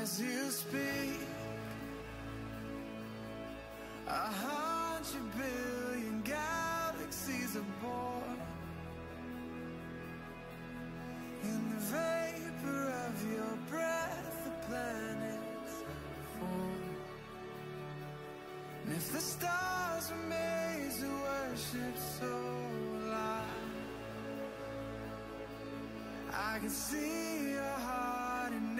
as you speak, a hundred billion galaxies are born. In the vapor of your breath, the planets form. And if the stars were made to worship so I. I can see your heart in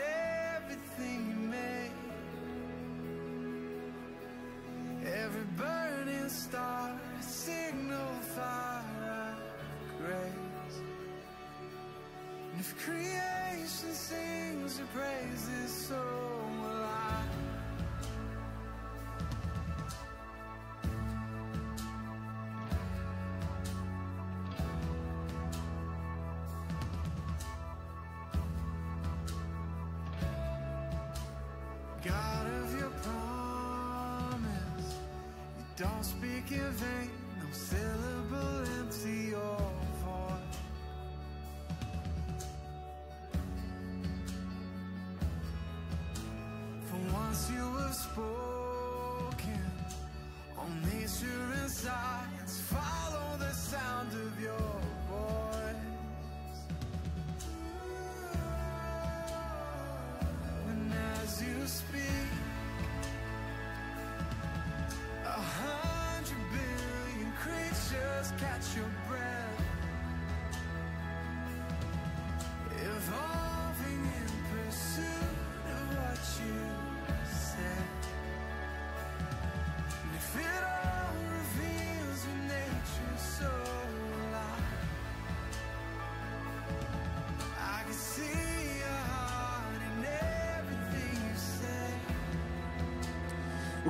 if creation sings your praises, so will I. God of your promise, you don't speak in vain, no syllable empty or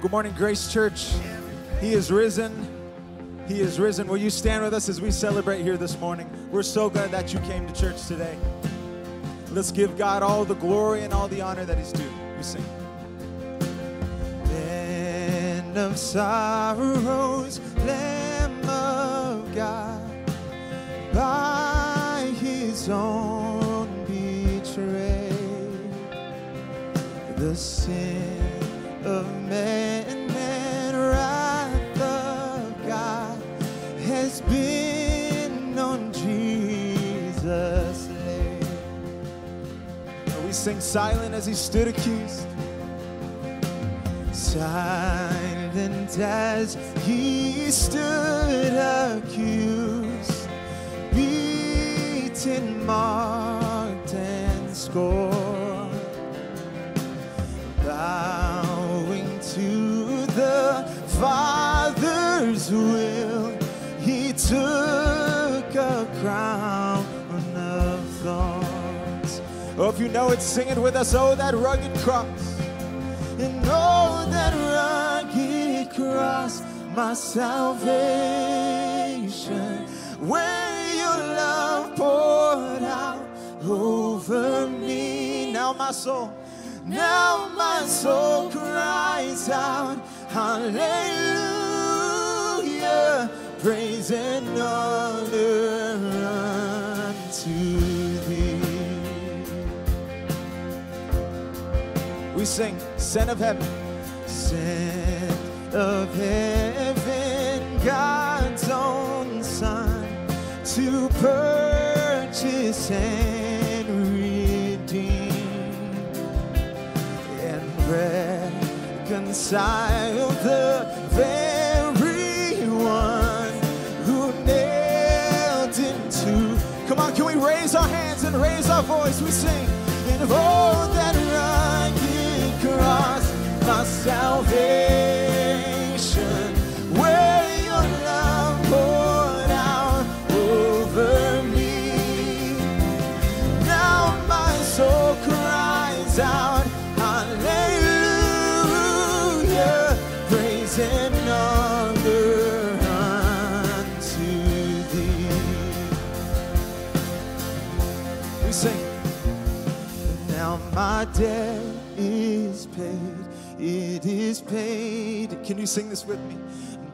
Well, good morning, Grace Church. He is risen. He is risen. Will you stand with us as we celebrate here this morning? We're so glad that you came to church today. Let's give God all the glory and all the honor that He's due. We sing. End of sorrows, Lamb of God, by His own betrayed, the sin of man We sing silent as He stood accused. Silent as he stood accused, beaten, marked, and scorned, you know it, sing it with us. Oh, that rugged cross. and oh, that rugged cross, my salvation, where your love poured out over me. Now my soul, now my soul cries out, Hallelujah, praise and honor unto We sing, Son of Heaven. Sent of heaven, God's own Son, to purchase and redeem and reconcile the very one who nailed him to. Come on, can we raise our hands and raise our voice? We sing. And oh, that salvation, where your love poured out over me. Now my soul cries out, Hallelujah. praise and honor unto thee. We sing. Now my it is paid Can you sing this with me?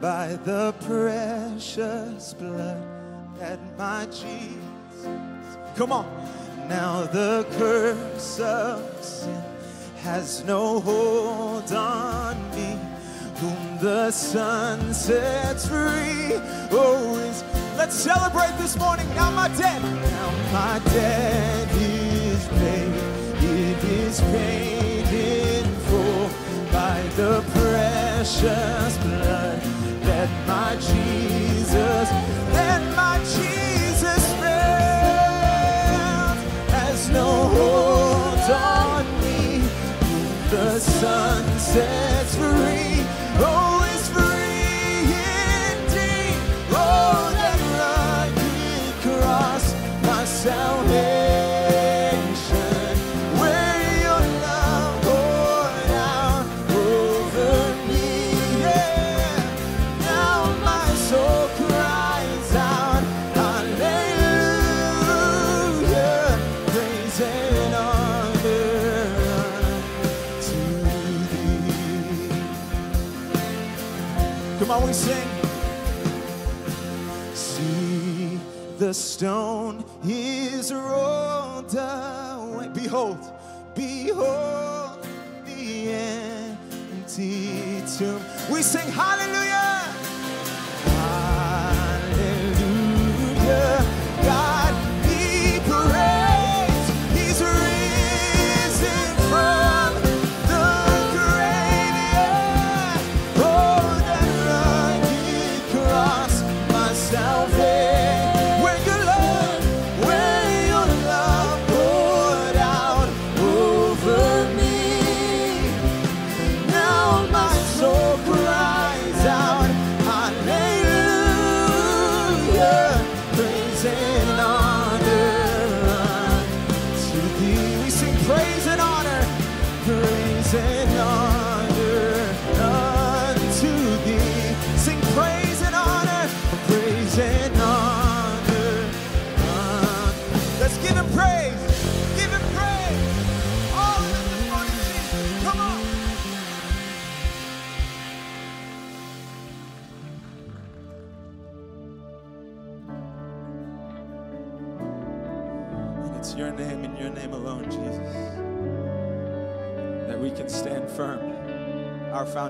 by the precious blood that my Jesus. Come on. Now the curse of sin has no hold on me. Whom the sun sets free. Oh, is Let's celebrate this morning. Now my debt. now my debt is paid. It is paid the precious blood that my Jesus, that my Jesus felt has no hold on me. The Son sets Come on, we sing. See, the stone is rolled away. Behold, behold the empty tomb. We sing hallelujah.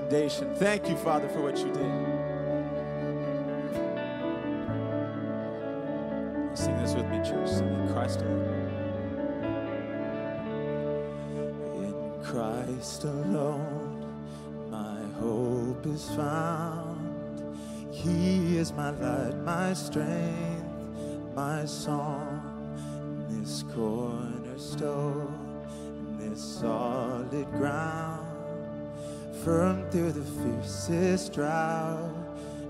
Foundation. Thank you, Father, for what you did. Sing this with me, church. Sing in Christ alone. In Christ alone, my hope is found. He is my light, my strength, my song. This cornerstone, this solid ground, firm through the fiercest drought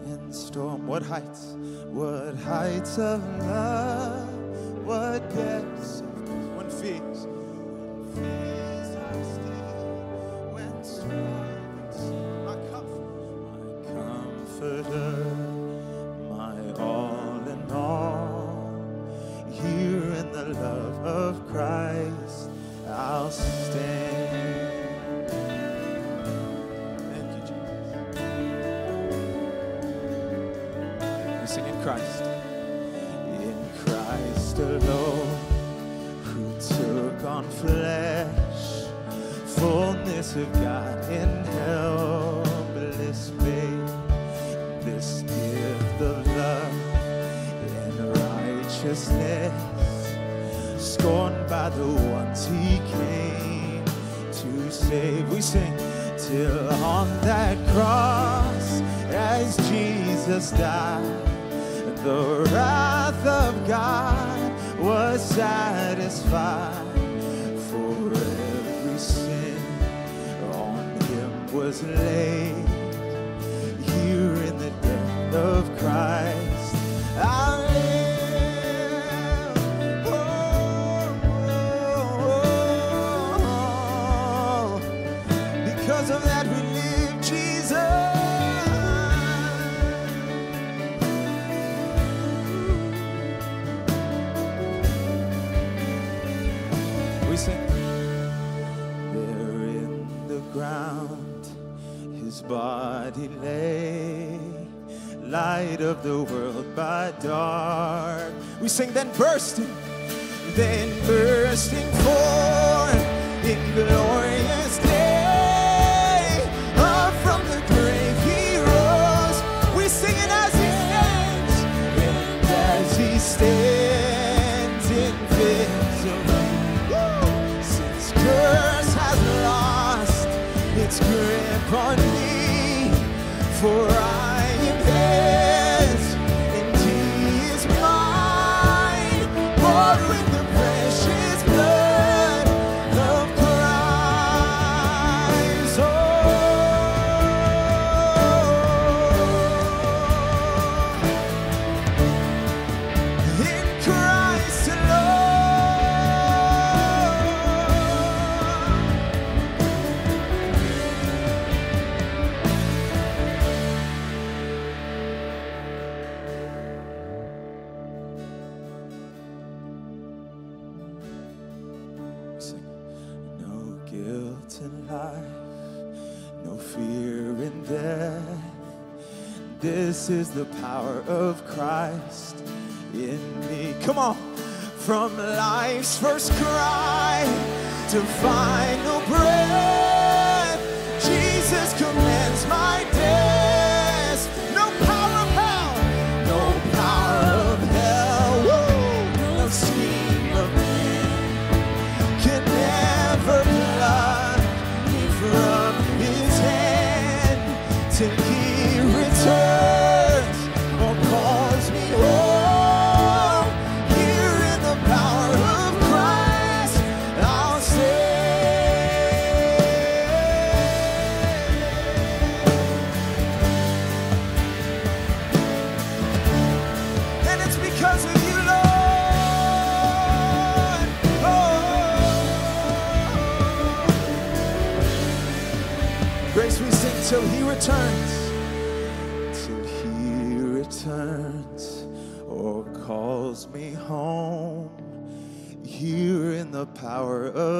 and storm. What heights, what heights of love, what depths Christ. in Christ alone, who took on flesh, fullness of God in helpless faith, this gift of love and righteousness, scorned by the ones he came to save. We sing till on that cross, as Jesus died the wrath of God was satisfied for every sin on him was laid of the world, by dark. We sing, then bursting, then bursting forth in glorious day. Up from the grave he rose. We sing it as he stands, and as he stands invisibly. Woo! Since curse has lost its grip on me, for guilt in life, no fear in death. This is the power of Christ in me. Come on. From life's first cry to final breath,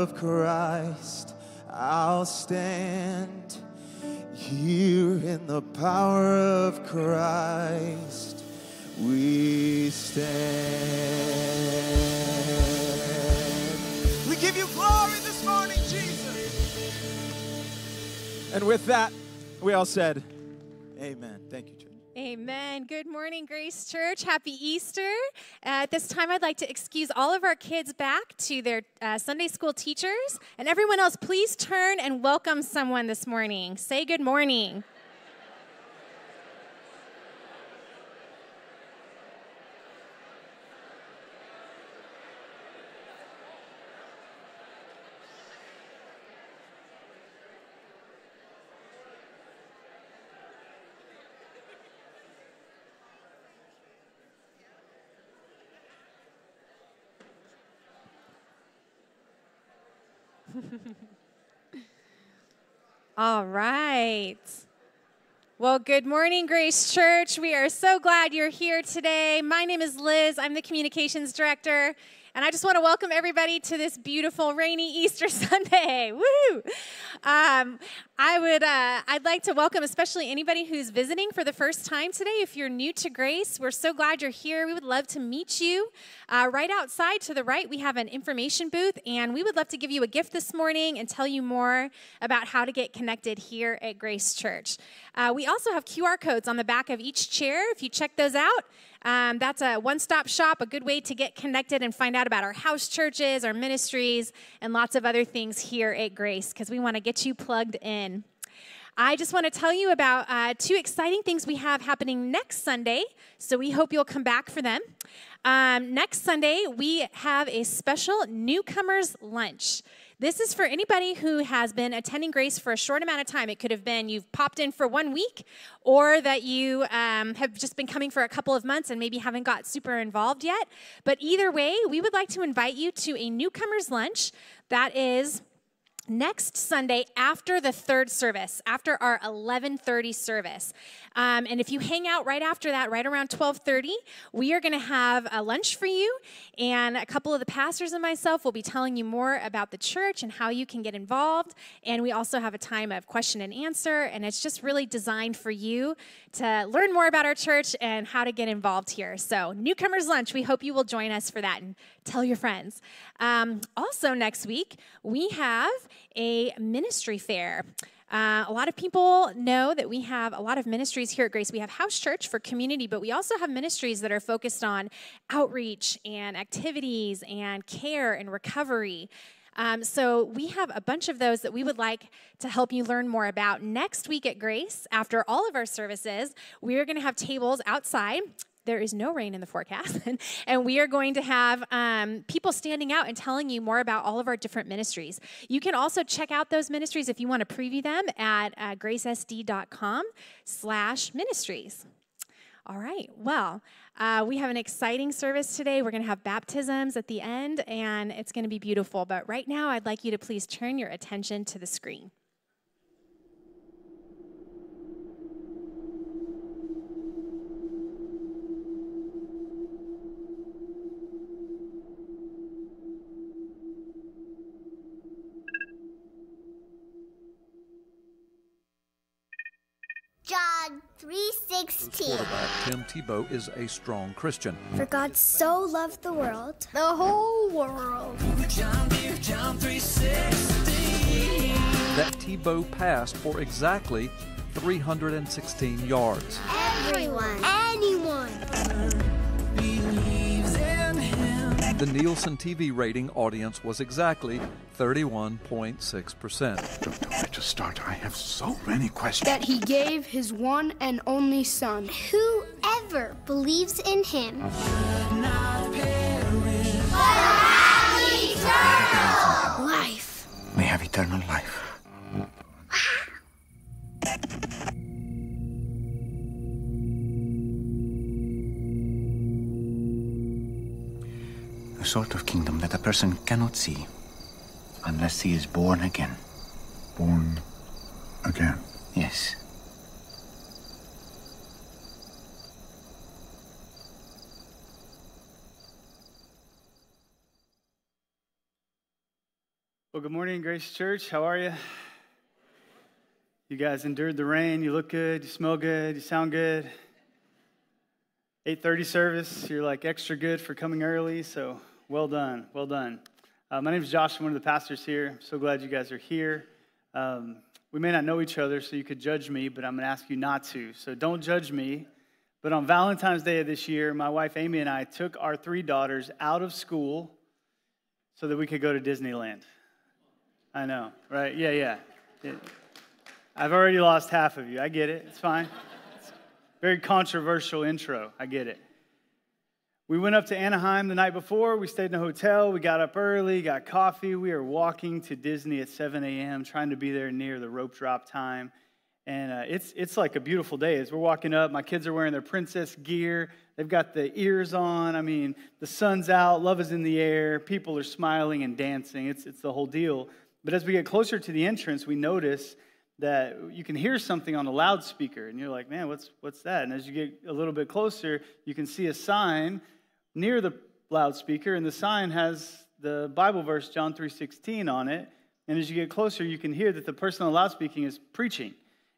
of Christ, I'll stand. Here in the power of Christ, we stand. We give you glory this morning, Jesus. And with that, we all said, Amen. Thank you. Amen. Good morning, Grace Church. Happy Easter. Uh, at this time, I'd like to excuse all of our kids back to their uh, Sunday school teachers. And everyone else, please turn and welcome someone this morning. Say good morning. All right. Well, good morning, Grace Church. We are so glad you're here today. My name is Liz, I'm the communications director. And I just want to welcome everybody to this beautiful rainy Easter Sunday. Woo! Um, I would, uh, I'd like to welcome especially anybody who's visiting for the first time today. If you're new to Grace, we're so glad you're here. We would love to meet you. Uh, right outside to the right, we have an information booth, and we would love to give you a gift this morning and tell you more about how to get connected here at Grace Church. Uh, we also have QR codes on the back of each chair. If you check those out, um, that's a one stop shop, a good way to get connected and find out about our house churches, our ministries, and lots of other things here at Grace because we want to get you plugged in. I just want to tell you about uh, two exciting things we have happening next Sunday, so we hope you'll come back for them. Um, next Sunday, we have a special newcomers lunch. This is for anybody who has been attending Grace for a short amount of time. It could have been you've popped in for one week, or that you um, have just been coming for a couple of months and maybe haven't got super involved yet. But either way, we would like to invite you to a newcomers lunch that is next Sunday after the third service, after our 11:30 service. Um, and if you hang out right after that, right around 12:30, we are going to have a lunch for you, and a couple of the pastors and myself will be telling you more about the church and how you can get involved. And we also have a time of question and answer, and it's just really designed for you to learn more about our church and how to get involved here. So, newcomers lunch. We hope you will join us for that and tell your friends. Um, also, next week we have a ministry fair. Uh, a lot of people know that we have a lot of ministries here at Grace. We have house church for community, but we also have ministries that are focused on outreach and activities and care and recovery. Um, so we have a bunch of those that we would like to help you learn more about. Next week at Grace, after all of our services, we are going to have tables outside there is no rain in the forecast. and we are going to have um, people standing out and telling you more about all of our different ministries. You can also check out those ministries if you want to preview them at uh, gracesd.com slash ministries. All right, well, uh, we have an exciting service today. We're going to have baptisms at the end, and it's going to be beautiful. But right now, I'd like you to please turn your attention to the screen. 3:16. Quarterback Tim Tebow is a strong Christian. For God so loved the world, the whole world. That Tebow passed for exactly 316 yards. Everyone, anyone. The Nielsen TV rating audience was exactly 31.6%. Where to start? I have so many questions. that he gave his one and only son. Whoever believes in him. Uh-huh. Life. May have eternal life. A sort of kingdom that a person cannot see unless he is born again. Born again? Yes. Well, good morning, Grace Church. How are you? You guys endured the rain. You look good. You smell good. You sound good. 8:30 service. You're like extra good for coming early. So well done. Well done. Uh, my name is Josh. I'm one of the pastors here. I'm so glad you guys are here. Um, we may not know each other, so you could judge me, but I'm going to ask you not to. So don't judge me. But on Valentine's Day of this year, my wife Amy and I took our three daughters out of school so that we could go to Disneyland. I know, right? Yeah, yeah. Yeah. I've already lost half of you. I get it. It's fine. It's very controversial intro. I get it. We went up to Anaheim the night before. We stayed in a hotel. We got up early, got coffee. We are walking to Disney at 7 a.m., trying to be there near the rope drop time. And uh, it's, it's like a beautiful day. As we're walking up, my kids are wearing their princess gear. They've got the ears on. I mean, the sun's out, love is in the air. People are smiling and dancing. It's, it's the whole deal. But as we get closer to the entrance, we notice that you can hear something on a loudspeaker. And you're like, man, what's, what's that? And as you get a little bit closer, you can see a sign near the loudspeaker. And the sign has the Bible verse, John 3.16, on it. And as you get closer, you can hear that the person on the loudspeaking is preaching.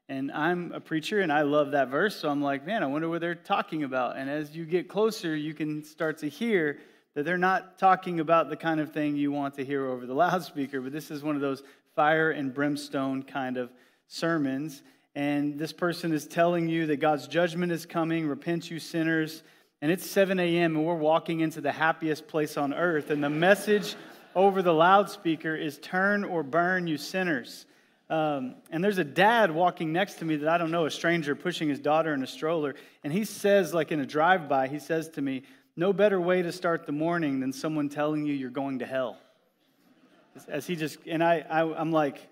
And I'm a preacher and I love that verse. So I'm like, man, I wonder what they're talking about. And as you get closer, you can start to hear that they're not talking about the kind of thing you want to hear over the loudspeaker, but this is one of those fire and brimstone kind of sermons. And this person is telling you that God's judgment is coming, repent, you sinners. And it's 7 a.m., and we're walking into the happiest place on earth. And the message over the loudspeaker is turn or burn, you sinners. Um, and there's a dad walking next to me that I don't know, a stranger pushing his daughter in a stroller. And he says, like in a drive by, he says to me, No better way to start the morning than someone telling you you're going to hell. As he just, and I, I, I'm like,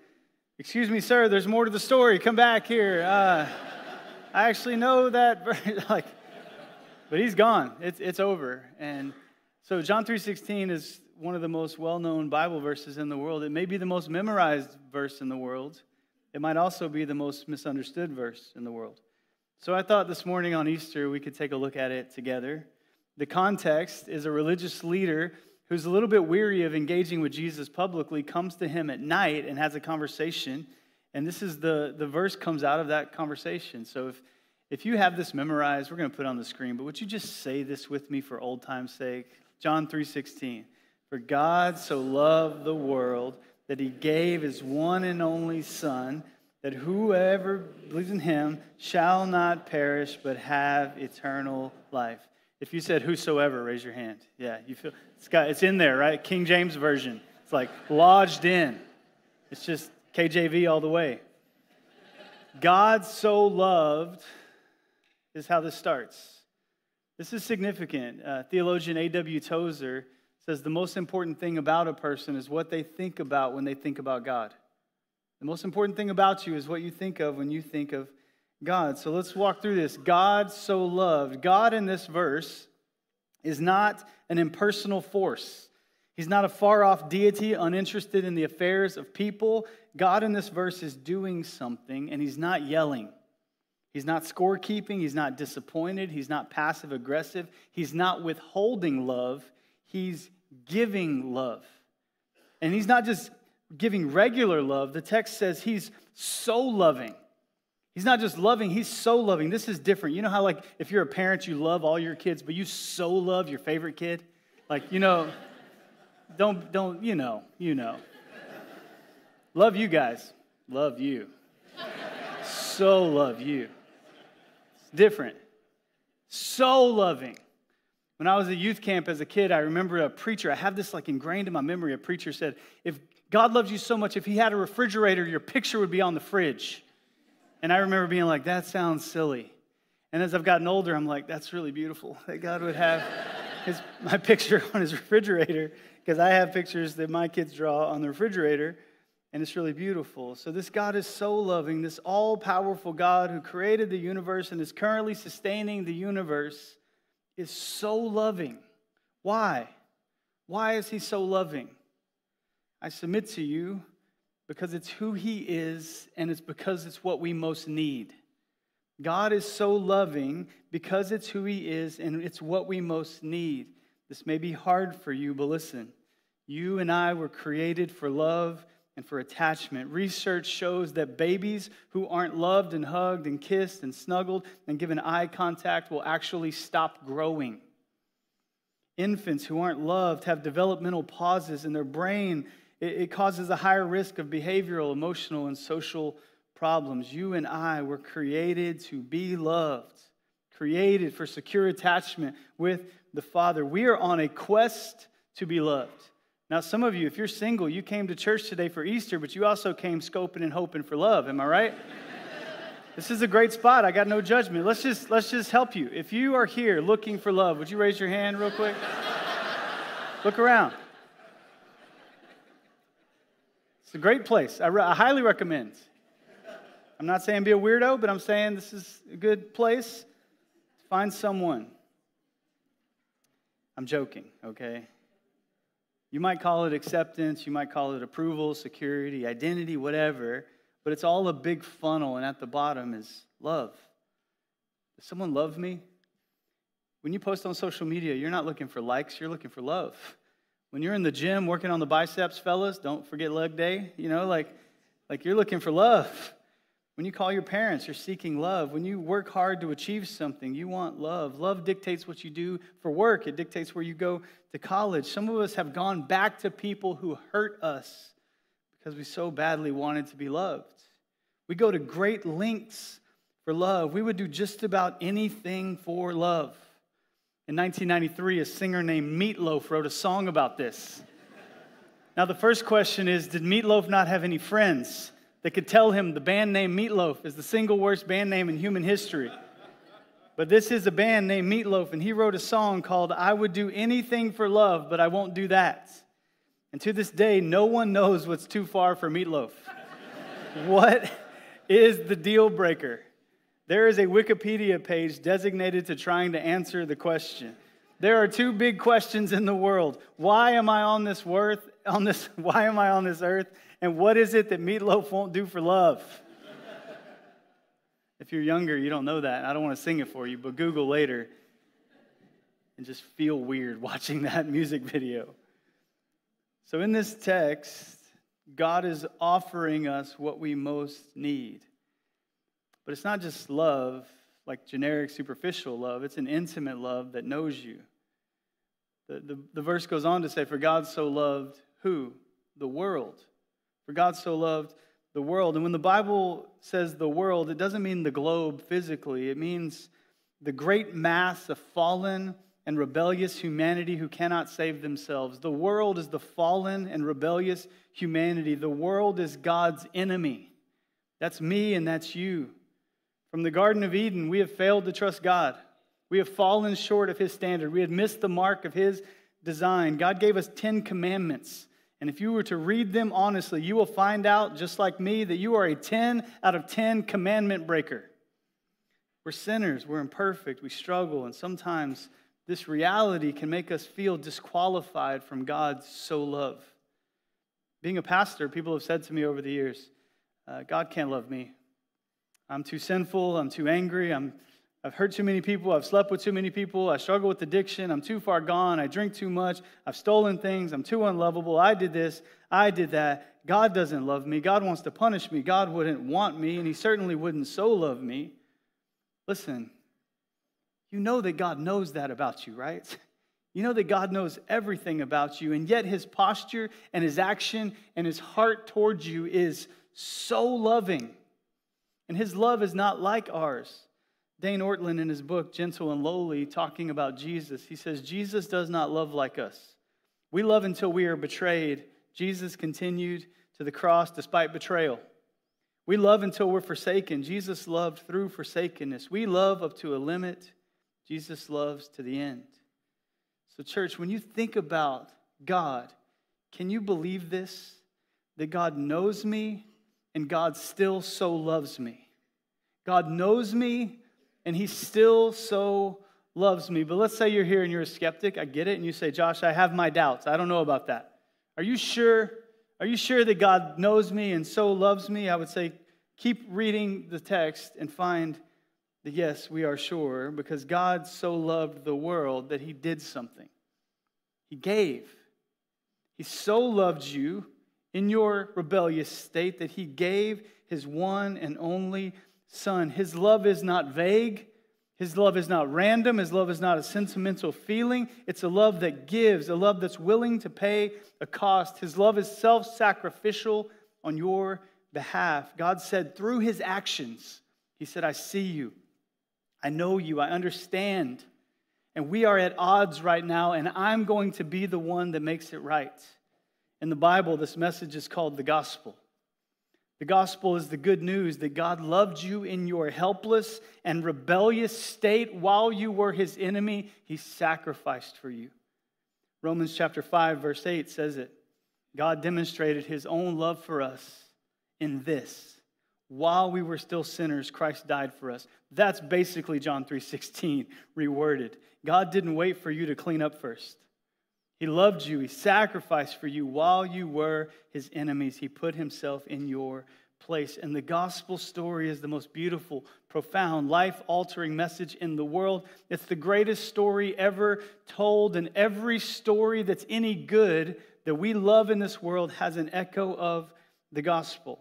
Excuse me, sir, there's more to the story. Come back here. Uh, I actually know that, like, but he's gone. It's, it's over. And so John 3.16 is one of the most well known Bible verses in the world. It may be the most memorized verse in the world. It might also be the most misunderstood verse in the world. So I thought this morning on Easter we could take a look at it together. The context is a religious leader who's a little bit weary of engaging with Jesus publicly comes to him at night and has a conversation. And this is the, the verse comes out of that conversation. So if, if you have this memorized, we're going to put it on the screen, but would you just say this with me for old time's sake? John 3:16. For God so loved the world that he gave his one and only son that whoever believes in him shall not perish but have eternal life. If you said whosoever, raise your hand. Yeah, you feel it's got it's in there, right? King James version. It's like lodged in. It's just KJV all the way. God so loved is how this starts. This is significant. Uh, theologian A.W. Tozer says the most important thing about a person is what they think about when they think about God. The most important thing about you is what you think of when you think of God. So let's walk through this. God so loved. God in this verse is not an impersonal force. He's not a far off deity uninterested in the affairs of people. God in this verse is doing something, and he's not yelling. He's not scorekeeping. He's not disappointed. He's not passive aggressive. He's not withholding love. He's giving love. And he's not just giving regular love. The text says he's so loving. He's not just loving, he's so loving. This is different. You know how, like, if you're a parent, you love all your kids, but you so love your favorite kid? Like, you know, don't, don't, you know, you know. Love you guys. Love you. So love you. Different. So loving. When I was at youth camp as a kid, I remember a preacher, I have this like ingrained in my memory. A preacher said, If God loves you so much, if he had a refrigerator, your picture would be on the fridge. And I remember being like, that sounds silly. And as I've gotten older, I'm like, that's really beautiful that God would have his, my picture on his refrigerator because I have pictures that my kids draw on the refrigerator, and it's really beautiful. So, this God is so loving, this all powerful God who created the universe and is currently sustaining the universe is so loving. Why? Why is he so loving? I submit to you because it's who He is and it's because it's what we most need. God is so loving because it's who He is and it's what we most need. This may be hard for you, but listen. You and I were created for love and for attachment. Research shows that babies who aren't loved and hugged and kissed and snuggled and given eye contact will actually stop growing. Infants who aren't loved have developmental pauses in their brain it, causes a higher risk of behavioral, emotional, and social problems. You and I were created to be loved, created for secure attachment with the Father. We are on a quest to be loved. Now, some of you, if you're single, you came to church today for Easter, but you also came scoping and hoping for love. Am I right? this is a great spot. I got no judgment. Let's just let's just help you. If you are here looking for love, would you raise your hand real quick? Look around. It's a great place. I, re- I highly recommend. I'm not saying be a weirdo, but I'm saying this is a good place. To find someone. I'm joking, okay? You might call it acceptance, you might call it approval, security, identity, whatever, but it's all a big funnel, and at the bottom is love. Does someone love me? When you post on social media, you're not looking for likes, you're looking for love. When you're in the gym working on the biceps, fellas, don't forget leg day. You know, like, like you're looking for love. When you call your parents, you're seeking love. When you work hard to achieve something, you want love. Love dictates what you do for work, it dictates where you go to college. Some of us have gone back to people who hurt us because we so badly wanted to be loved. We go to great lengths for love. We would do just about anything for love. In 1993, a singer named Meatloaf wrote a song about this. Now, the first question is Did Meatloaf not have any friends that could tell him the band name Meatloaf is the single worst band name in human history? But this is a band named Meatloaf, and he wrote a song called I Would Do Anything for Love, but I Won't Do That. And to this day, no one knows what's too far for Meatloaf. what is the deal breaker? There is a Wikipedia page designated to trying to answer the question. There are two big questions in the world. Why am I on this earth? On this, why am I on this earth? And what is it that meatloaf won't do for love? if you're younger, you don't know that. I don't want to sing it for you, but Google later and just feel weird watching that music video. So, in this text, God is offering us what we most need. But it's not just love, like generic, superficial love, it's an intimate love that knows you. The, the, the, verse goes on to say, For God so loved who? The world. For God so loved the world. And when the Bible says the world, it doesn't mean the globe physically, it means the great mass of fallen and rebellious humanity who cannot save themselves. The world is the fallen and rebellious humanity. The world is God's enemy. That's me and that's you. From the Garden of Eden, we have failed to trust God. We have fallen short of His standard. We had missed the mark of His design. God gave us 10 commandments. And if you were to read them honestly, you will find out, just like me, that you are a 10 out of 10 commandment breaker. We're sinners, we're imperfect, we struggle, and sometimes this reality can make us feel disqualified from God's so love. Being a pastor, people have said to me over the years, uh, God can't love me. I'm too sinful. I'm too angry. I'm, I've hurt too many people. I've slept with too many people. I struggle with addiction. I'm too far gone. I drink too much. I've stolen things. I'm too unlovable. I did this. I did that. God doesn't love me. God wants to punish me. God wouldn't want me, and He certainly wouldn't so love me. Listen, you know that God knows that about you, right? You know that God knows everything about you, and yet his posture and his action and his heart towards you is so loving. And his love is not like ours. Dane Ortlund, in his book, Gentle and Lowly, talking about Jesus, he says, Jesus does not love like us. We love until we are betrayed. Jesus continued to the cross despite betrayal. We love until we're forsaken. Jesus loved through forsakenness. We love up to a limit. Jesus loves to the end. So, church, when you think about God, can you believe this? That God knows me and God still so loves me. God knows me and He still so loves me. But let's say you're here and you're a skeptic. I get it. And you say, Josh, I have my doubts. I don't know about that. Are you sure? Are you sure that God knows me and so loves me? I would say, keep reading the text and find that Yes, we are sure, because God so loved the world that he did something. He gave. He so loved you in your rebellious state that he gave his one and only Son. His love is not vague. His love is not random. His love is not a sentimental feeling. It's a love that gives, a love that's willing to pay a cost. His love is self sacrificial on your behalf. God said through his actions, He said, I see you. I know you, I understand. And we are at odds right now, and I'm going to be the one that makes it right. In the Bible, this message is called the gospel. The gospel is the good news that God loved you in your helpless and rebellious state while you were his enemy. He sacrificed for you. Romans chapter 5, verse 8 says it. God demonstrated his own love for us in this. While we were still sinners christ died for us. That's basically john 3.16 reworded. God didn't wait for you to clean up first he loved you. He sacrificed for you while you were his enemies. He put himself in your place. And the gospel story is the most beautiful profound life altering message in the world. It's the greatest story ever told and every story that's any good that we love in this world has an echo of the gospel.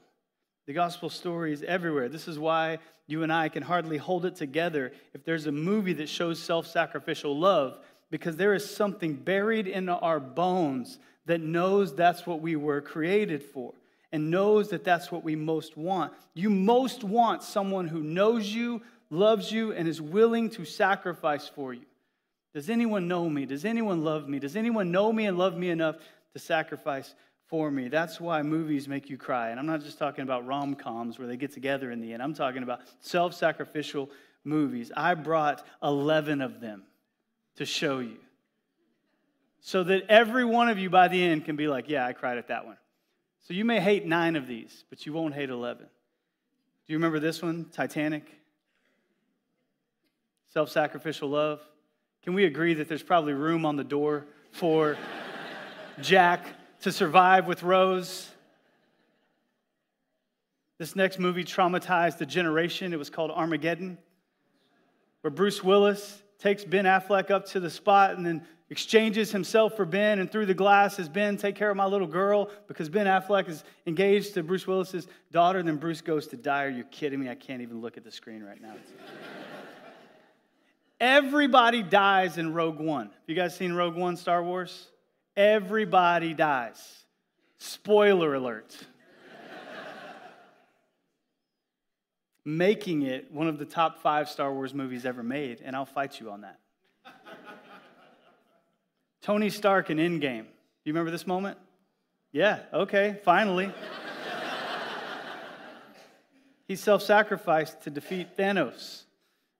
The gospel story is everywhere. This is why you and I can hardly hold it together. If there's a movie that shows self sacrificial love, because there is something buried in our bones that knows that's what we were created for and knows that that's what we most want. You most want someone who knows you, loves you, and is willing to sacrifice for you. Does anyone know me? Does anyone love me? Does anyone know me and love me enough to sacrifice for me. That's why movies make you cry. And I'm not just talking about rom coms where they get together in the end, I'm talking about self sacrificial movies. I brought 11 of them to show you so that every one of you by the end can be like, yeah, I cried at that one. So you may hate nine of these, but you won't hate 11. Do you remember this one, Titanic? Self sacrificial love. Can we agree that there's probably room on the door for Jack to survive with Rose? This next movie traumatized a generation. It was called Armageddon, where Bruce Willis takes Ben Affleck up to the spot and then exchanges himself for Ben, and through the glass says, Ben, take care of my little girl, because Ben Affleck is engaged to Bruce Willis's daughter. And then Bruce goes to die. Are you kidding me? I can't even look at the screen right now. Everybody dies in Rogue One. Have you guys seen Rogue One, Star Wars? Everybody dies. Spoiler alert. Making it one of the top five Star Wars movies ever made, and I'll fight you on that. Tony Stark in Endgame. Do you remember this moment? Yeah, okay, finally. he self sacrificed to defeat Thanos.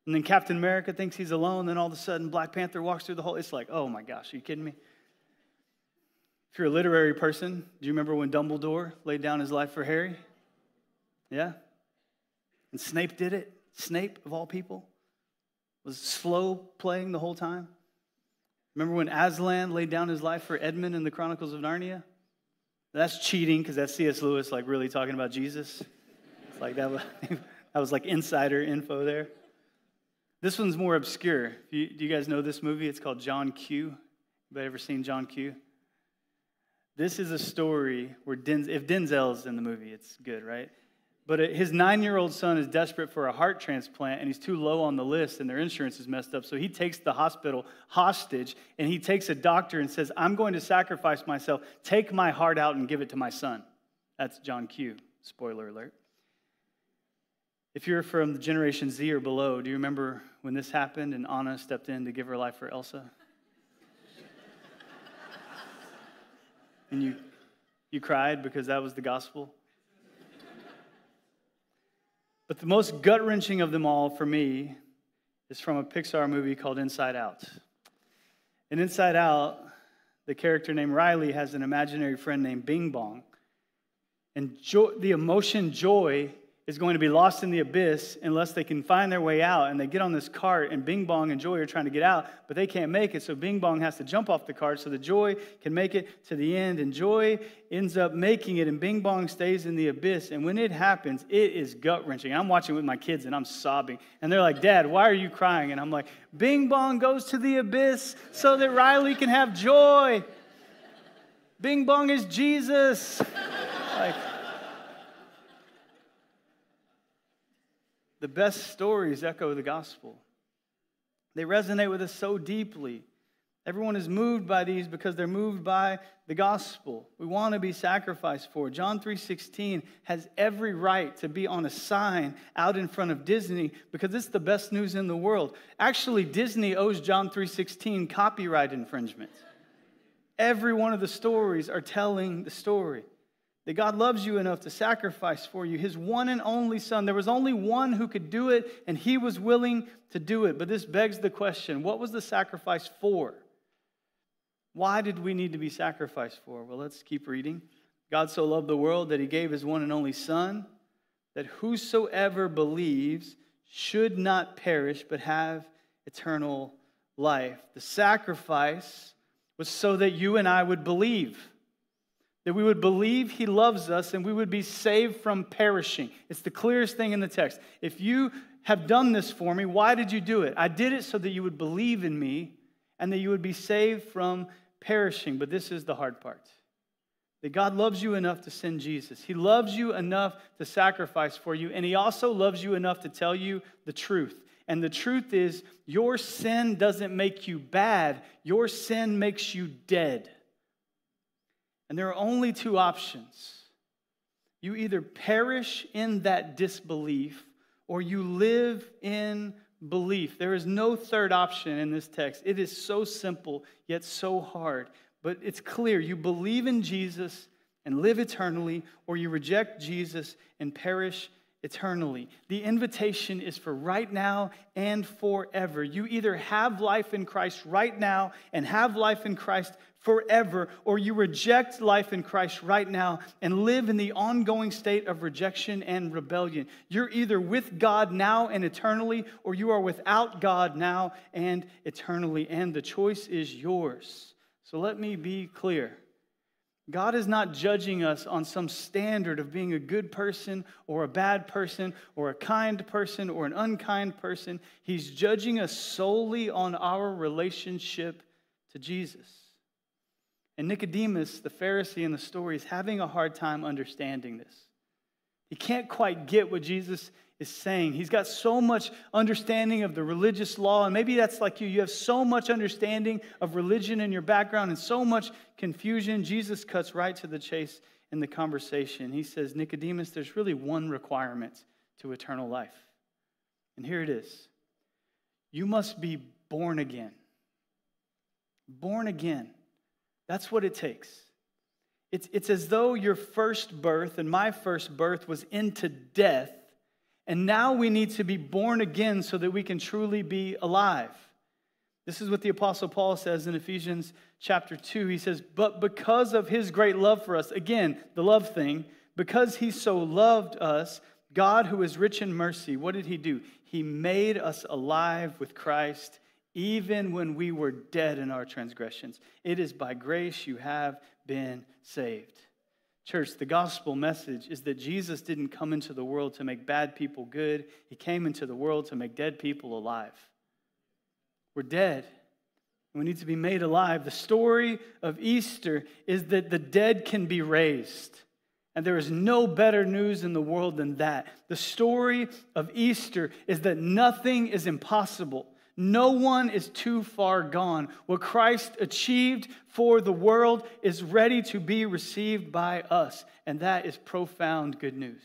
And then Captain America thinks he's alone. Then all of a sudden, Black Panther walks through the hole. It's like, oh my gosh, are you kidding me? If you're a literary person, do you remember when Dumbledore laid down his life for Harry? Yeah? And Snape did it. Snape, of all people, was slow playing the whole time. Remember when Aslan laid down his life for Edmund in the Chronicles of Narnia? That's cheating because that's C.S. Lewis, like really talking about Jesus. It's like that was, that was like insider info there. This one's more obscure. Do you, do you guys know this movie? It's called John Q. Anybody ever seen John Q? This is a story where Denzel, if Denzel's in the movie, it's good, right? But his nine year old son is desperate for a heart transplant and he's too low on the list and their insurance is messed up. So he takes the hospital hostage and he takes a doctor and says, I'm going to sacrifice myself. Take my heart out and give it to my son. That's John Q. Spoiler alert. If you're from the Generation Z or below, do you remember when this happened and Anna stepped in to give her life for Elsa? and you, you cried because that was the gospel? But the most gut wrenching of them all for me is from a Pixar movie called Inside Out. In Inside Out, the character named Riley has an imaginary friend named Bing Bong. And the emotion joy is going to be lost in the abyss unless they can find their way out. And they get on this cart, and Bing Bong and Joy are trying to get out, but they can't make it. So Bing Bong has to jump off the cart so the Joy can make it to the end. And Joy ends up making it, and Bing Bong stays in the abyss. And when it happens, it is gut wrenching. I'm watching with my kids, and I'm sobbing. And they're like, Dad, why are you crying? And I'm like, Bing Bong goes to the abyss so that Riley can have joy. Bing Bong is Jesus. like, The best stories echo the gospel. They resonate with us so deeply. Everyone is moved by these because they're moved by the gospel. We want to be sacrificed for. John 3:16 has every right to be on a sign out in front of Disney because it's the best news in the world. Actually, Disney owes John 3:16 copyright infringement. Every one of the stories are telling the story that God loves you enough to sacrifice for you his one and only son. There was only one who could do it, and he was willing to do it. But this begs the question what was the sacrifice for? Why did we need to be sacrificed for? Well, let's keep reading. God so loved the world that he gave his one and only son, that whosoever believes should not perish but have eternal life. The sacrifice was so that you and I would believe that we would believe he loves us and we would be saved from perishing. It's the clearest thing in the text. If you have done this for me, why did you do it? I did it so that you would believe in me and that you would be saved from perishing. But this is the hard part that God loves you enough to send Jesus. He loves you enough to sacrifice for you, and He also loves you enough to tell you the truth. And the truth is, your sin doesn't make you bad, your sin makes you dead. And there are only two options. You either perish in that disbelief or you live in belief. There is no third option in this text. It is so simple, yet so hard. But it's clear you believe in Jesus and live eternally, or you reject Jesus and perish eternally. The invitation is for right now and forever. You either have life in Christ right now and have life in Christ forever, or you reject life in Christ right now and live in the ongoing state of rejection and rebellion. You're either with God now and eternally, or you are without God now and eternally, and the choice is yours. So let me be clear. God is not judging us on some standard of being a good person or a bad person or a kind person or an unkind person. He's judging us solely on our relationship to Jesus. And Nicodemus, the Pharisee in the story, is having a hard time understanding this. He can't quite get what Jesus is saying. He's got so much understanding of the religious law, and maybe that's like you. You have so much understanding of religion in your background and so much confusion. Jesus cuts right to the chase in the conversation. He says, Nicodemus, there's really one requirement to eternal life. And here it is you must be born again. Born again. That's what it takes. It's, it's as though your first birth and my first birth was into death and now we need to be born again so that we can truly be alive. This is what the Apostle Paul says in Ephesians chapter 2. He says, But because of his great love for us, again, the love thing, because he so loved us, God, who is rich in mercy, what did he do? He made us alive with Christ even when we were dead in our transgressions. It is by grace you have been saved. Church, the gospel message is that Jesus didn't come into the world to make bad people good, He came into the world to make dead people alive. We're dead. We need to be made alive. The story of Easter is that the dead can be raised. And there is no better news in the world than that. The story of Easter is that nothing is impossible. No one is too far gone. What Christ achieved for the world is ready to be received by us, and that is profound good news.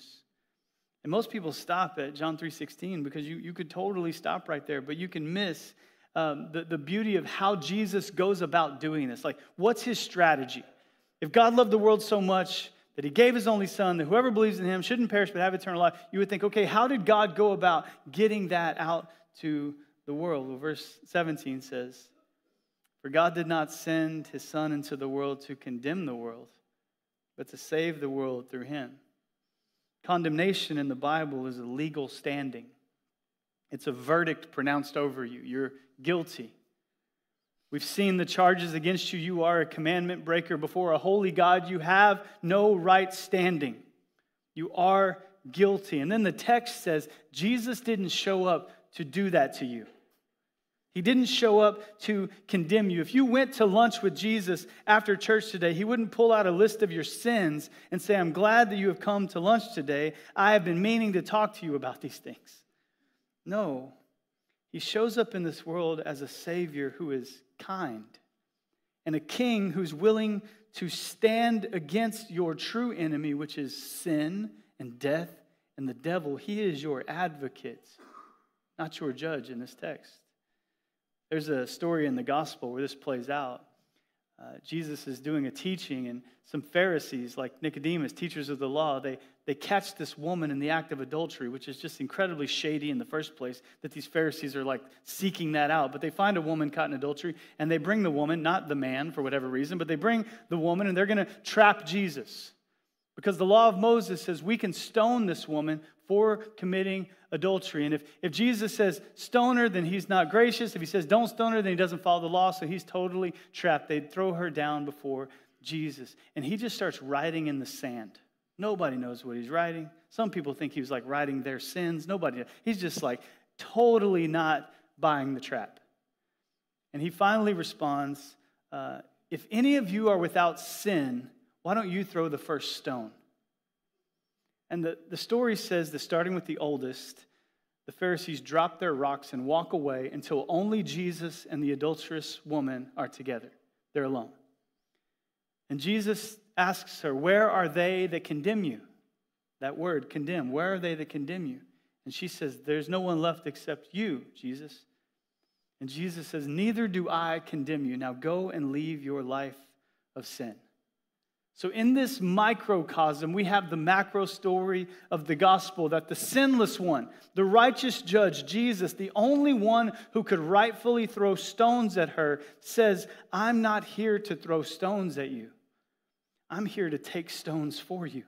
And most people stop at John 3:16 because you, you could totally stop right there, but you can miss um, the, the beauty of how Jesus goes about doing this. Like, what's his strategy? If God loved the world so much that he gave his only son, that whoever believes in him shouldn't perish but have eternal life, you would think, okay, how did God go about getting that out to the world. Well, verse 17 says, For God did not send his Son into the world to condemn the world, but to save the world through him. Condemnation in the Bible is a legal standing, it's a verdict pronounced over you. You're guilty. We've seen the charges against you. You are a commandment breaker before a holy God. You have no right standing. You are guilty. And then the text says Jesus didn't show up to do that to you. He didn't show up to condemn you. If you went to lunch with Jesus after church today, he wouldn't pull out a list of your sins and say, I'm glad that you have come to lunch today. I have been meaning to talk to you about these things. No, he shows up in this world as a Savior who is kind and a King who's willing to stand against your true enemy, which is sin and death and the devil. He is your advocate, not your judge in this text. There's a story in the gospel where this plays out. Uh, Jesus is doing a teaching, and some Pharisees, like Nicodemus, teachers of the law, they, they catch this woman in the act of adultery, which is just incredibly shady in the first place, that these Pharisees are like seeking that out. But they find a woman caught in adultery, and they bring the woman, not the man for whatever reason, but they bring the woman, and they're going to trap Jesus. Because the law of Moses says we can stone this woman for committing adultery. And if, if Jesus says stone her, then he's not gracious. If he says don't stone her, then he doesn't follow the law, so he's totally trapped. They'd throw her down before Jesus. And he just starts writing in the sand. Nobody knows what he's writing. Some people think he was like writing their sins. Nobody. He's just like totally not buying the trap. And he finally responds uh, If any of you are without sin, why don't you throw the first stone? And the, the story says that starting with the oldest, the Pharisees drop their rocks and walk away until only Jesus and the adulterous woman are together. They're alone. And Jesus asks her, Where are they that condemn you? That word, condemn. Where are they that condemn you? And she says, There's no one left except you, Jesus. And Jesus says, Neither do I condemn you. Now go and leave your life of sin. So, in this microcosm, we have the macro story of the gospel that the sinless one, the righteous judge, Jesus, the only one who could rightfully throw stones at her, says, I'm not here to throw stones at you. I'm here to take stones for you.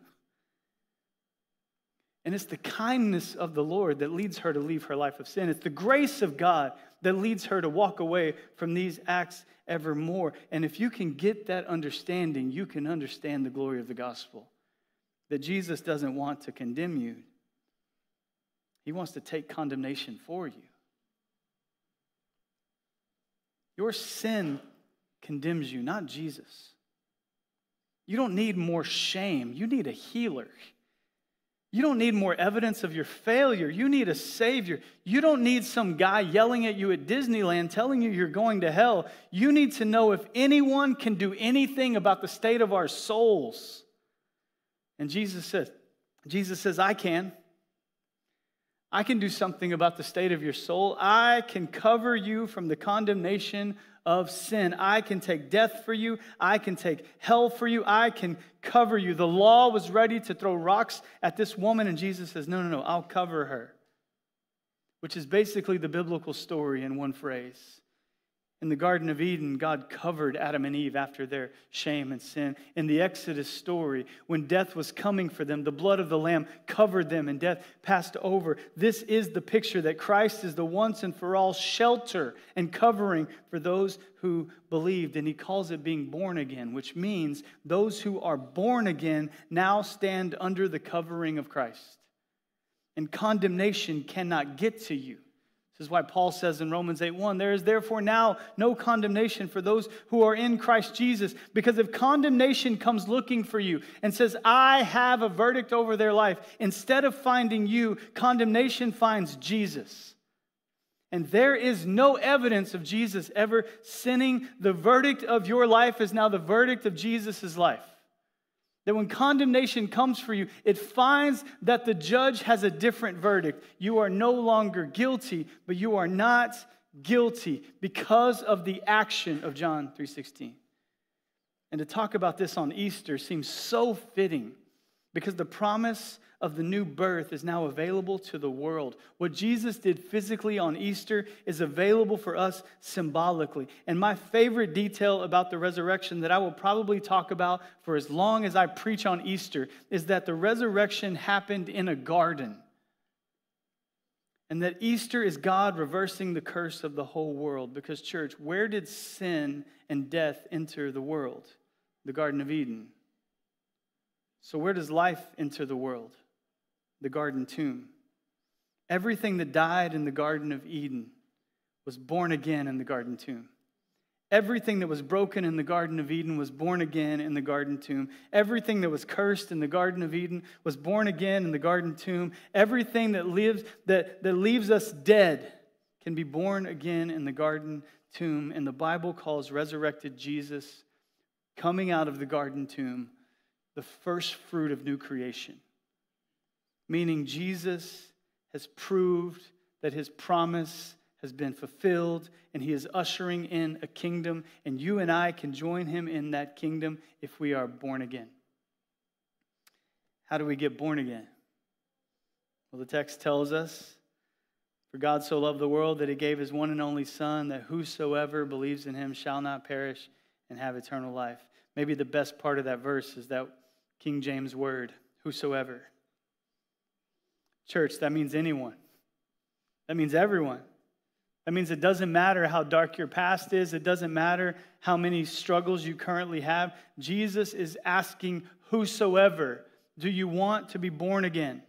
And it's the kindness of the Lord that leads her to leave her life of sin. It's the grace of God that leads her to walk away from these acts evermore. And if you can get that understanding, you can understand the glory of the gospel. That Jesus doesn't want to condemn you, He wants to take condemnation for you. Your sin condemns you, not Jesus. You don't need more shame, you need a healer. You don't need more evidence of your failure. You need a Savior. You don't need some guy yelling at you at Disneyland telling you you're going to hell. You need to know if anyone can do anything about the state of our souls. And Jesus says, Jesus says, I can. I can do something about the state of your soul. I can cover you from the condemnation of sin. I can take death for you. I can take hell for you. I can cover you. The law was ready to throw rocks at this woman, and Jesus says, No, no, no, I'll cover her. Which is basically the biblical story in one phrase. In the Garden of Eden, God covered Adam and Eve after their shame and sin. In the Exodus story, when death was coming for them, the blood of the Lamb covered them and death passed over. This is the picture that Christ is the once and for all shelter and covering for those who believed. And he calls it being born again, which means those who are born again now stand under the covering of Christ. And condemnation cannot get to you this is why Paul says in Romans 8:1, there is therefore now no condemnation for those who are in Christ Jesus, because if condemnation comes looking for you and says, "I have a verdict over their life," instead of finding you, condemnation finds Jesus. And there is no evidence of Jesus ever sinning. The verdict of your life is now the verdict of Jesus' life. That when condemnation comes for you, it finds that the judge has a different verdict. You are no longer guilty, but you are not guilty because of the action of John 3:16. And to talk about this on Easter seems so fitting because the promise of the new birth is now available to the world. What Jesus did physically on Easter is available for us symbolically. And my favorite detail about the resurrection that I will probably talk about for as long as I preach on Easter is that the resurrection happened in a garden. And that Easter is God reversing the curse of the whole world. Because, church, where did sin and death enter the world? The Garden of Eden. So, where does life enter the world? The garden tomb. Everything that died in the Garden of Eden was born again in the garden tomb. Everything that was broken in the Garden of Eden was born again in the garden tomb. Everything that was cursed in the Garden of Eden was born again in the garden tomb. Everything that lives that, that leaves us dead can be born again in the garden tomb. And the Bible calls resurrected Jesus coming out of the garden tomb the first fruit of new creation meaning Jesus has proved that his promise has been fulfilled and he is ushering in a kingdom, and you and I can join him in that kingdom if we are born again. How do we get born again? Well, the text tells us For God so loved the world that he gave his one and only Son, that whosoever believes in him shall not perish and have eternal life. Maybe the best part of that verse is that King James word, whosoever. Church, that means anyone. That means everyone. That means it doesn't matter how dark your past is, it doesn't matter how many struggles you currently have. Jesus is asking whosoever, do you want to be born again?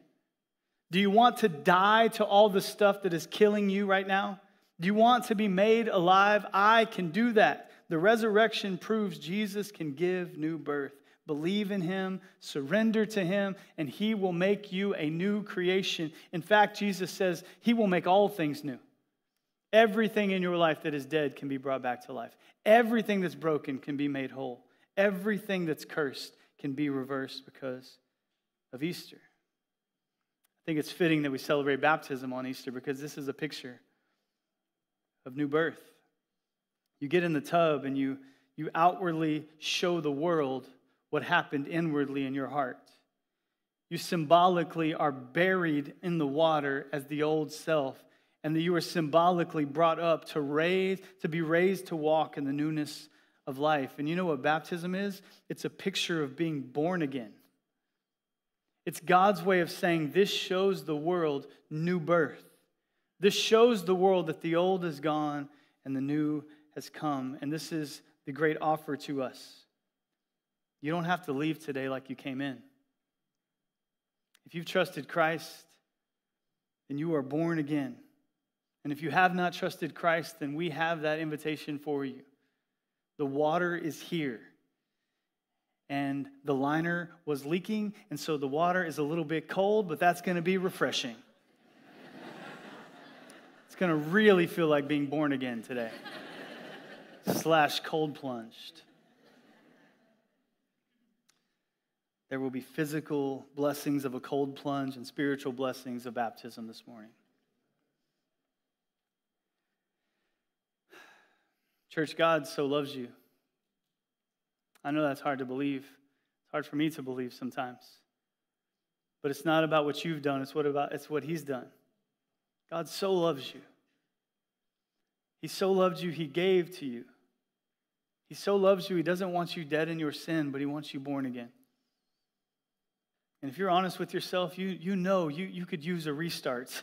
Do you want to die to all the stuff that is killing you right now? Do you want to be made alive? I can do that. The resurrection proves Jesus can give new birth. Believe in him, surrender to him, and he will make you a new creation. In fact, Jesus says he will make all things new. Everything in your life that is dead can be brought back to life. Everything that's broken can be made whole. Everything that's cursed can be reversed because of Easter. I think it's fitting that we celebrate baptism on Easter because this is a picture of new birth. You get in the tub and you, you outwardly show the world what happened inwardly in your heart. You symbolically are buried in the water as the old self, and that you are symbolically brought up to raise, to be raised to walk in the newness of life. And you know what baptism is? It's a picture of being born again. It's God's way of saying this shows the world new birth. This shows the world that the old is gone and the new has come. And this is the great offer to us. You don't have to leave today like you came in. If you've trusted Christ, then you are born again. And if you have not trusted Christ, then we have that invitation for you. The water is here. And the liner was leaking, and so the water is a little bit cold, but that's going to be refreshing. it's going to really feel like being born again today, slash cold plunged. There will be physical blessings of a cold plunge and spiritual blessings of baptism this morning. Church, God so loves you. I know that's hard to believe. It's hard for me to believe sometimes. But it's not about what you've done, it's what about it's what he's done. God so loves you. He so loved you, he gave to you. He so loves you, he doesn't want you dead in your sin, but he wants you born again. And if you're honest with yourself, you, you know you, you could use a restart.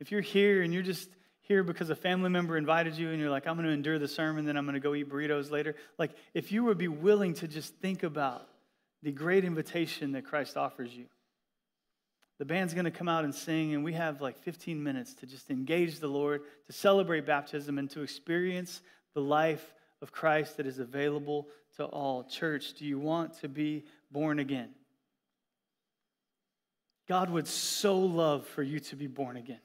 If you're here and you're just here because a family member invited you and you're like, I'm going to endure the sermon, then I'm going to go eat burritos later. Like, if you would be willing to just think about the great invitation that Christ offers you, the band's going to come out and sing, and we have like 15 minutes to just engage the Lord, to celebrate baptism, and to experience the life of Christ that is available to all. Church, do you want to be born again? God would so love for you to be born again.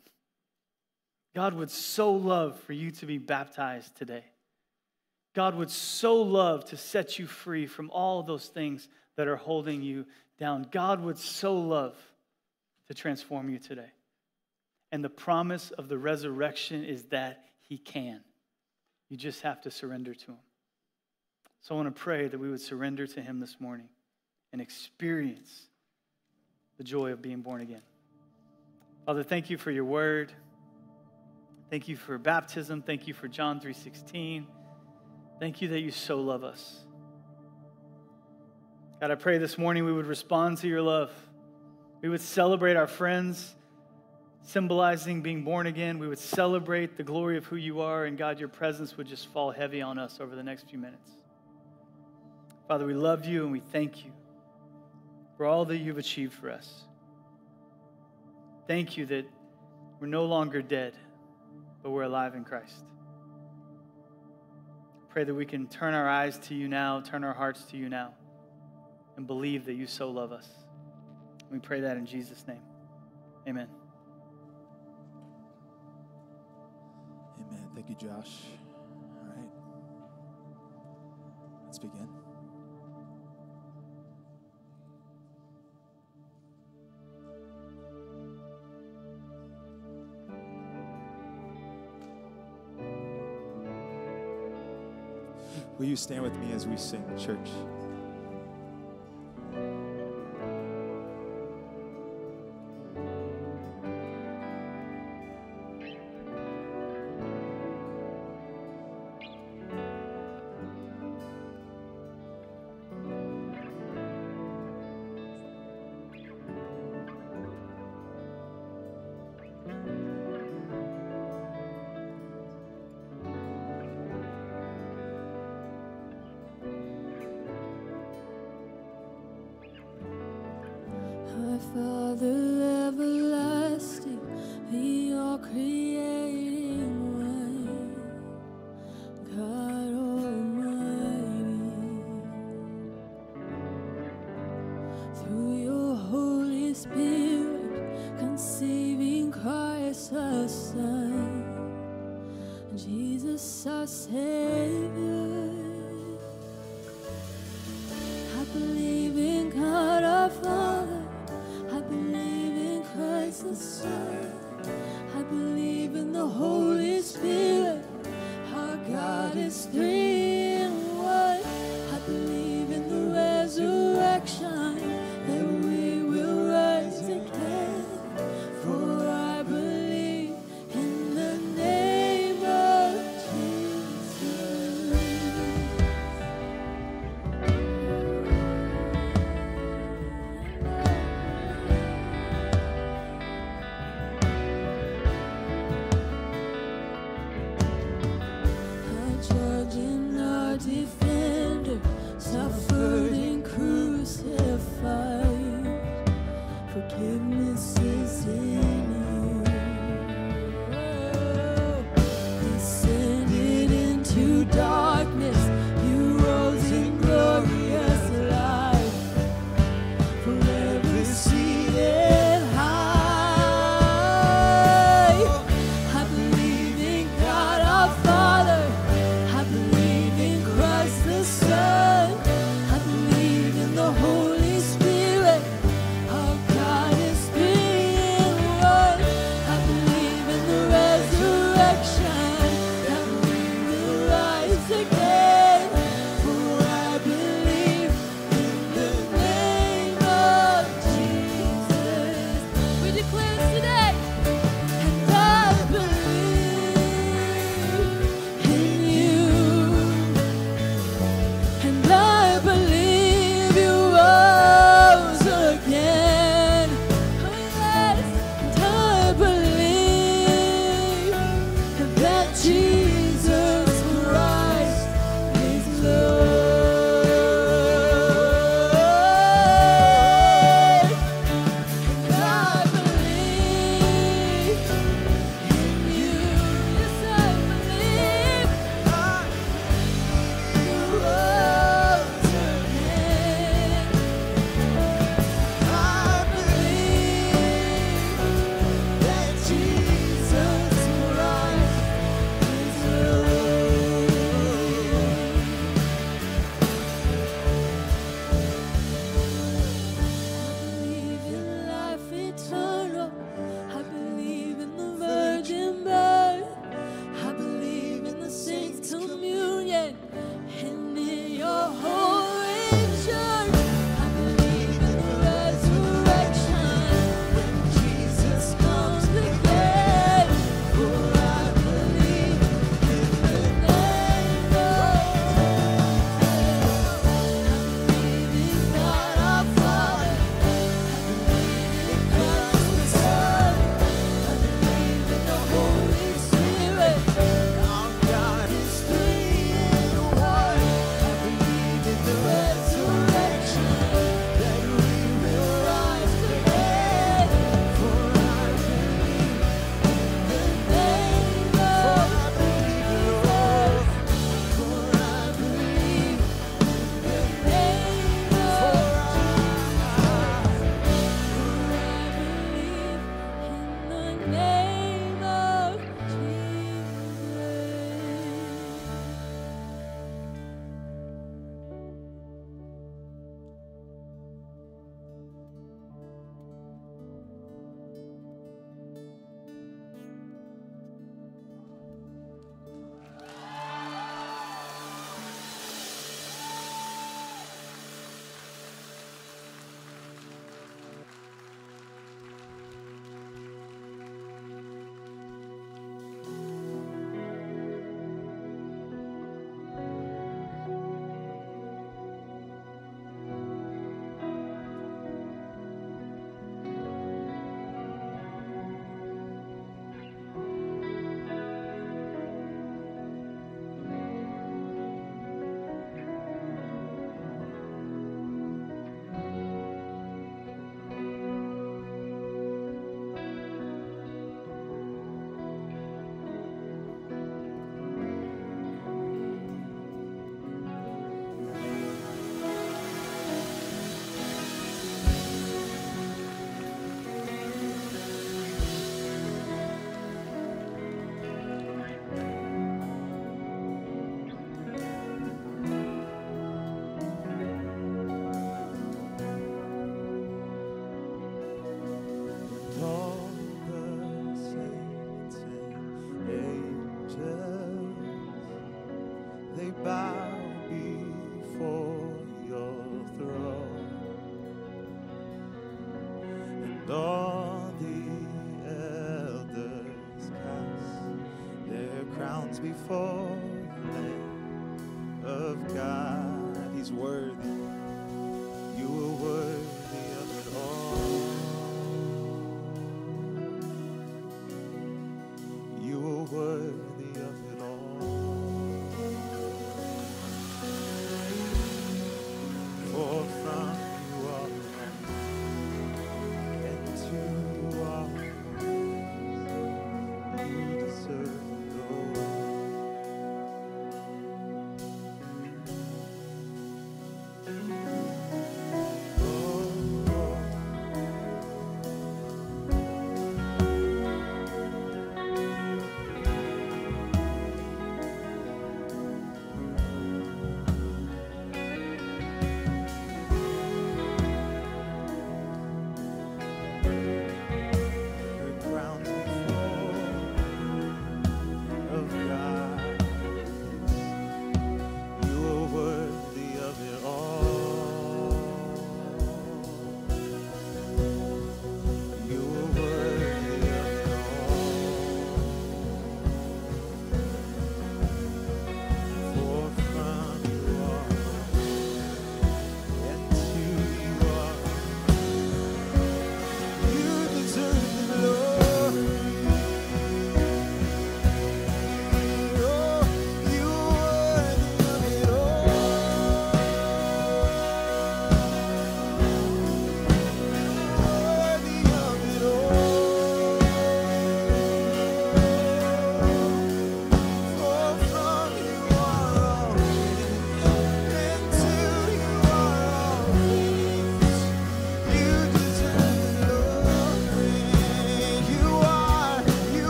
God would so love for you to be baptized today. God would so love to set you free from all those things that are holding you down. God would so love to transform you today. And the promise of the resurrection is that He can. You just have to surrender to Him. So I want to pray that we would surrender to Him this morning and experience the joy of being born again. Father, thank you for your word. Thank you for baptism. Thank you for John 3:16. Thank you that you so love us. God, I pray this morning we would respond to your love. We would celebrate our friends, symbolizing being born again. We would celebrate the glory of who you are, and God, your presence would just fall heavy on us over the next few minutes. Father, we love you and we thank you for all that you've achieved for us. Thank you that we're no longer dead, but we're alive in Christ. Pray that we can turn our eyes to you now, turn our hearts to you now, and believe that you so love us. We pray that in Jesus' name. Amen. Amen. Thank you, Josh. All right. Let's begin. Will you stand with me as we sing, church?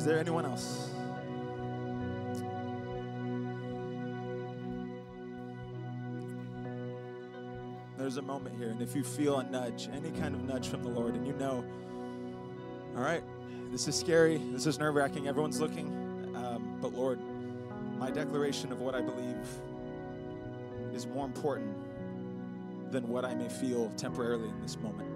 Is there anyone else? There's a moment here, and if you feel a nudge, any kind of nudge from the Lord, and you know, all right, this is scary, this is nerve wracking, everyone's looking, um, but Lord, my declaration of what I believe is more important than what I may feel temporarily in this moment.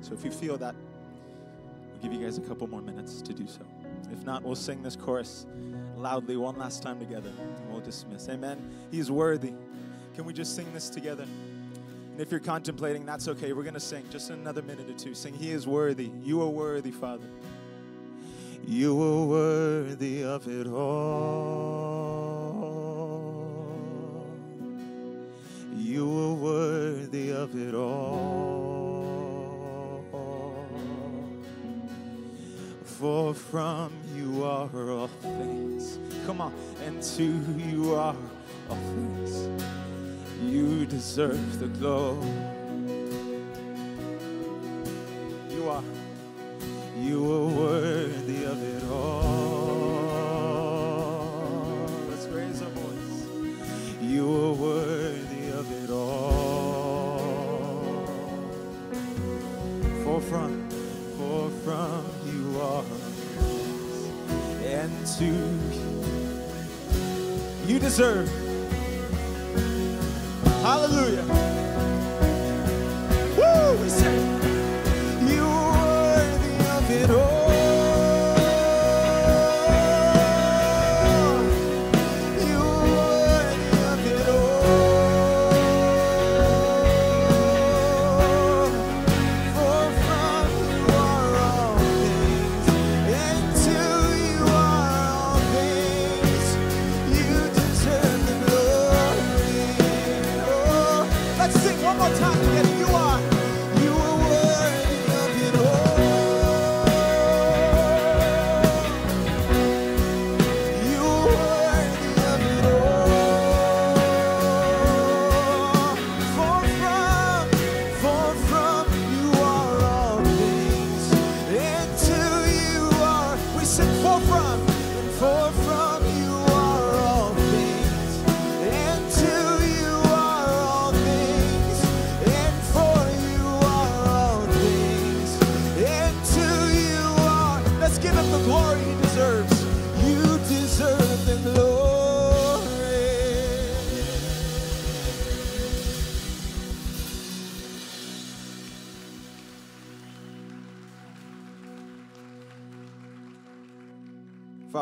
So if you feel that, I'll give you guys a couple more minutes to do so. If not, we'll sing this chorus loudly one last time together and we'll dismiss. Amen. He's worthy. Can we just sing this together? And if you're contemplating, that's okay. We're going to sing just another minute or two. Sing, He is worthy. You are worthy, Father. You are worthy of it all. You are worthy of it all. For from you are all things. Come on. And to you are all things. You deserve the glory. You are. You are worthy of it all. To you deserve. Hallelujah.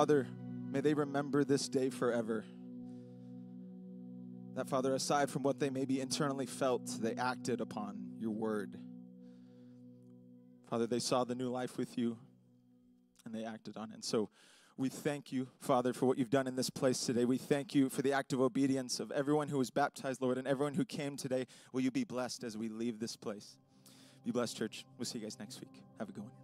Father, may they remember this day forever. That, Father, aside from what they maybe internally felt, they acted upon your word. Father, they saw the new life with you and they acted on it. And so we thank you, Father, for what you've done in this place today. We thank you for the act of obedience of everyone who was baptized, Lord, and everyone who came today. Will you be blessed as we leave this place? Be blessed, church. We'll see you guys next week. Have a good one.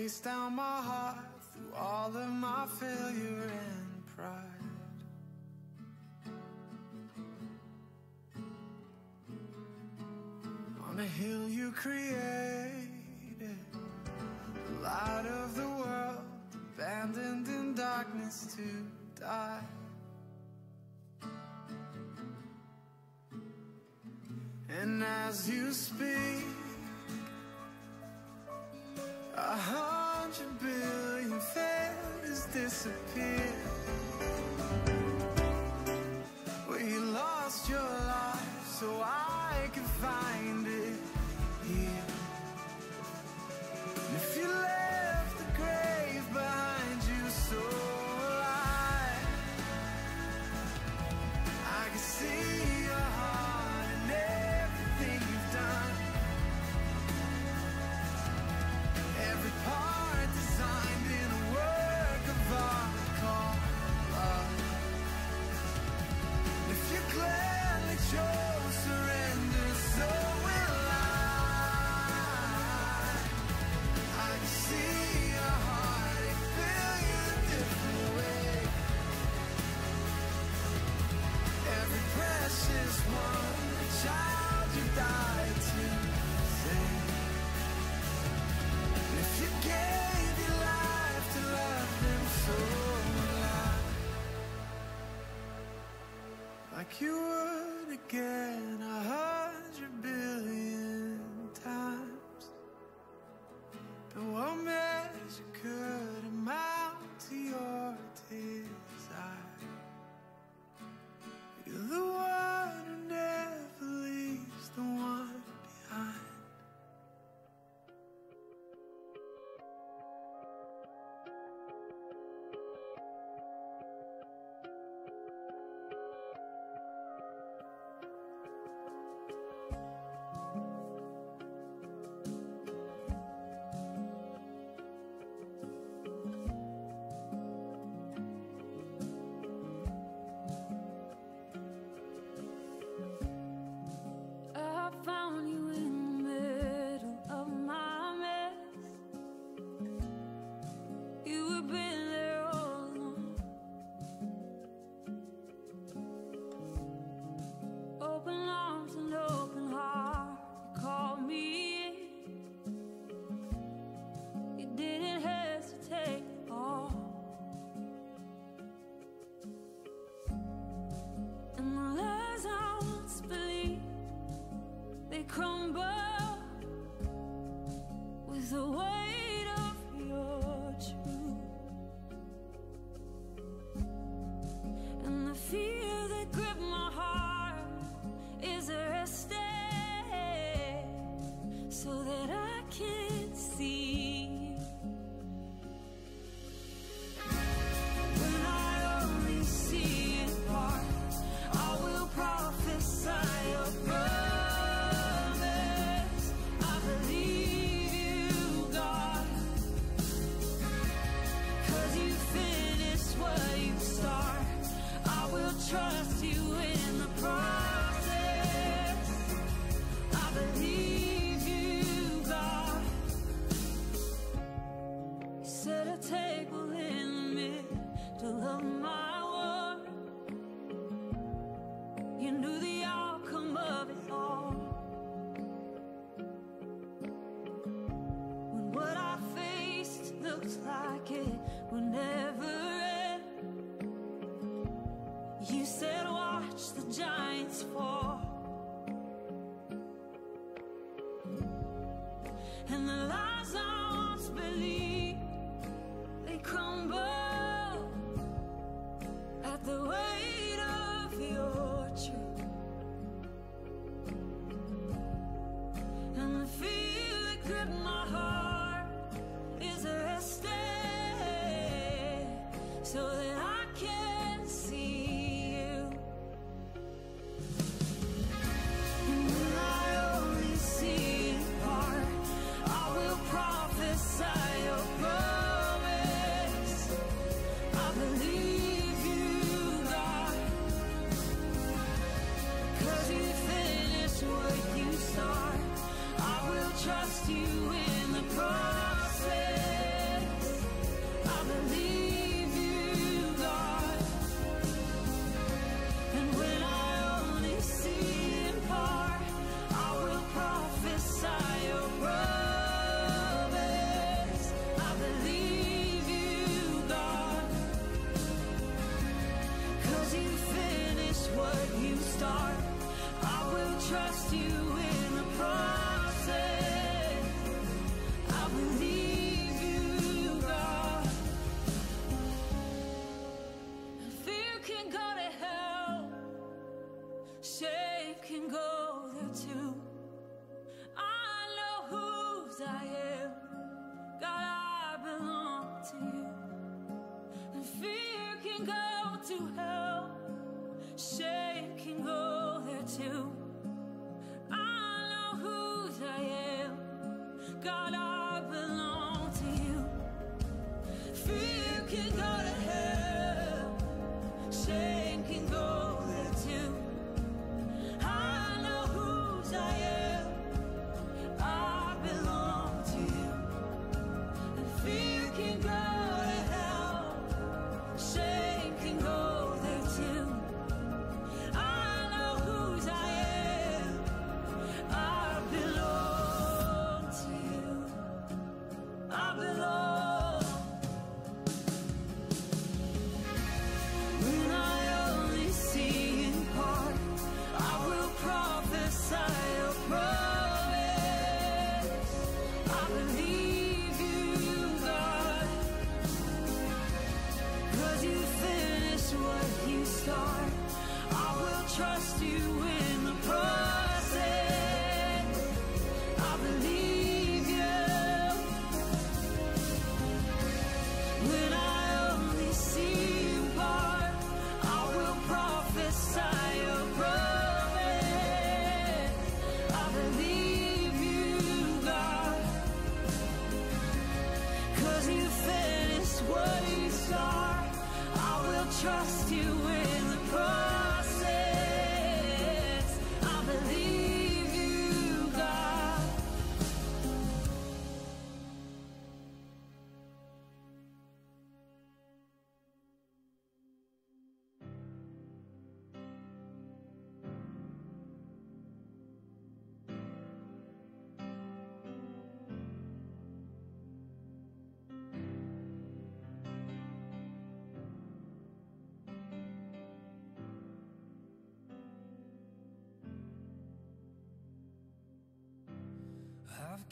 chase down my heart through all of my failure and pride. On a hill you created, light of the world, abandoned in darkness to die. And as you speak a hundred billion failures disappear. We lost your life, so I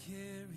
I've